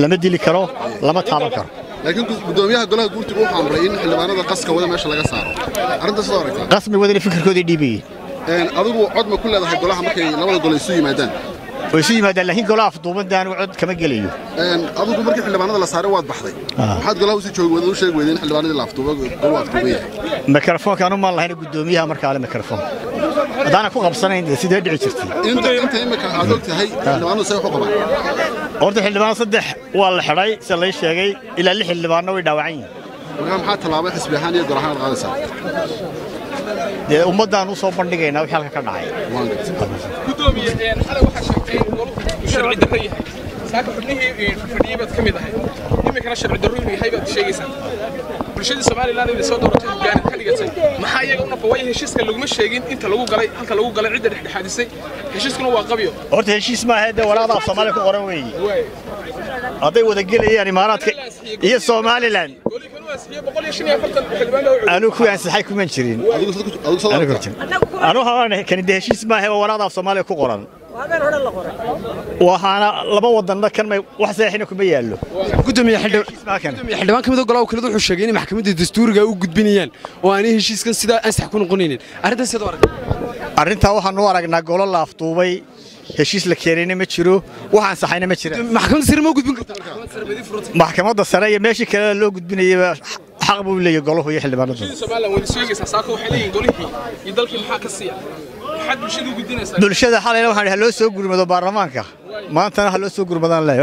lama dili karo lama taaban karo. Laakiin gudoomiyaha golaha guurtiga wuxuu amray in xildhibaanada qaska wada meesha laga saaro. Arrintaas soo aragtaa qasmi wadana fikirkooday dhiibayeen Een, adigu cod ma ku leedahay golaha markay labada gole isu yimaadaan? Way isu yimaadaan laakiin golaha afduubantaan cod kama gelayo. Adigu markii xildhibaanada la saaray waad baxday. Ah. maxaad golaha u sii joogi wada u sheegi weydeen in xildhibaanadii la afduuba golu afduuban yahay. Mikrofoonka anu maan lahayn gudoomiyaha markaa le mikrofoon haddaana ku qabsanayn dee sidee dhici jirtay? Inta inta imika aad og tahay xildhibaanadu say wax u qabaan horta xildhibaan saddex waa la xidhay sida lay sheegay ilaa lix xildhibaanna way dhaawacan yihiin markaa maxaa tallaabo xisbi ahaan iyo gol ahaan aad qaadaysaa dee ummaddaan u soo bandhigaynaa wixii halka ka dhacay. Saaka xubnihii fadhiyey baad ka mid ahay. Iminkana sharci darro inuu yahay baad sheegaysaa bulshadii somalilan inay soo dooratay hoggaanid ka dhigatay. Maxaa iyaga u nafa waayo heshiiska laguma sheegin inta lagu galay halka lagu galay cidda dhexdhexaadisay. Heshiiskuna waa qabyo. Horta heshiis maaha dee walaada af soomaaliya ku qoran weeye hadday wada gelayaan imaaraadka iyo somalilan golii kan waa siiyey boqol iyo shan iyo afartan xildhibaan baa u codiyey anuu kuwii ansaxay kuman jirin anigu heshiis maaha walaada af soomaaliya ku qoran waxaana laba wadanna kan wax saxiixina kuma yaallo. Gudoomiye xildhibaan ka mid oo golaha wakiiladu wuxuu sheegay inay maxkamadda dastuuriga u gudbinayaan oo aanay heshiiskan sidaa ansax ku noqonaynin. Arrintaas sidoo aragtay arrintaa waxaanu aragnaa golo la afduubay heshiis la keenayna ma jiro wax ansaxayna ma jira. Maxkamadda sare ma gudbin kartaa? Maxkamadda sare iyo meeshii kale loo gudbinayaba xaq buu leeyahay golahu iyo xildhibaanadu bulshada xalayna waxaan ha loo soo gurmado baarlamaanka maantana ha loo soo gurmadaan leh